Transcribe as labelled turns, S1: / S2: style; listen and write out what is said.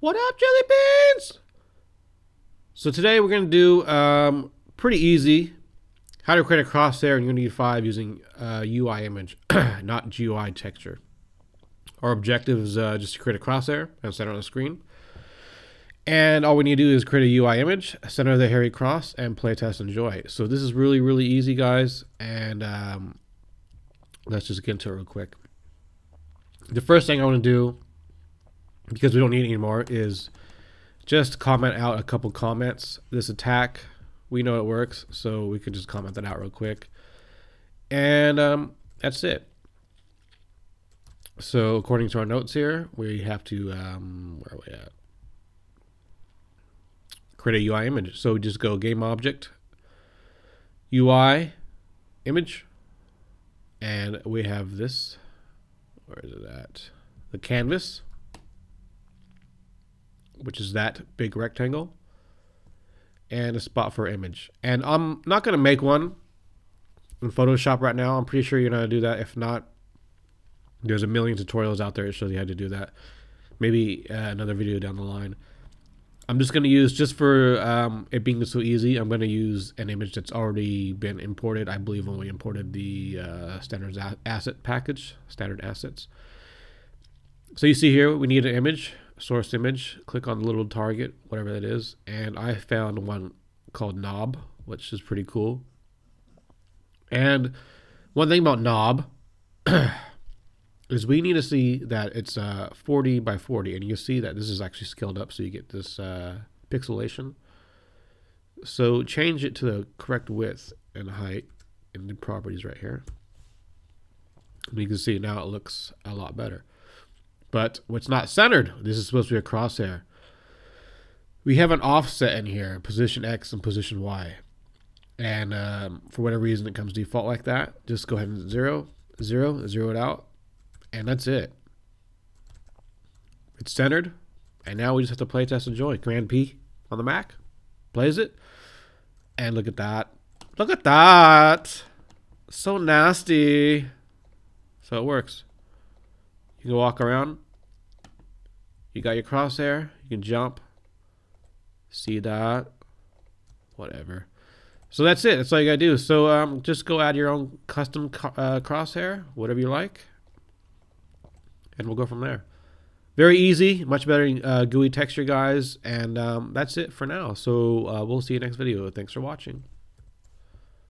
S1: What up, jelly beans? So today we're going to do um, pretty easy how to create a crosshair in Unity 5 using uh, UI image, not GUI texture. Our objective is uh, just to create a crosshair and center on the screen. And all we need to do is create a UI image, center the hairy cross, and play test enjoy. So this is really, really easy, guys. And um, let's just get into it real quick. The first thing I want to do because we don't need anymore, is just comment out a couple comments. This attack, we know it works, so we can just comment that out real quick. And um, that's it. So according to our notes here, we have to, um, where are we at? Create a UI image. So we just go game object, UI, image, and we have this, where is it at? The canvas which is that big rectangle, and a spot for image. And I'm not going to make one in Photoshop right now. I'm pretty sure you're going to do that. If not, there's a million tutorials out there that shows you how to do that. Maybe uh, another video down the line. I'm just going to use, just for um, it being so easy, I'm going to use an image that's already been imported. I believe when we imported the uh, standard asset package, standard assets. So you see here, we need an image source image, click on the little target, whatever that is, and I found one called Knob, which is pretty cool. And one thing about Knob is we need to see that it's uh, 40 by 40, and you see that this is actually scaled up, so you get this uh, pixelation. So change it to the correct width and height in the properties right here. And you can see now it looks a lot better. But what's not centered, this is supposed to be a crosshair. We have an offset in here, position X and position Y. And um, for whatever reason it comes default like that, just go ahead and zero, zero, zero it out. And that's it. It's centered. And now we just have to play test enjoy. Command P on the Mac. Plays it. And look at that. Look at that. So nasty. So it works. You can walk around. You got your crosshair. You can jump. See that. Whatever. So that's it. That's all you gotta do. So um, just go add your own custom uh, crosshair, whatever you like, and we'll go from there. Very easy, much better uh, GUI texture, guys. And um, that's it for now. So uh, we'll see you next video. Thanks for watching.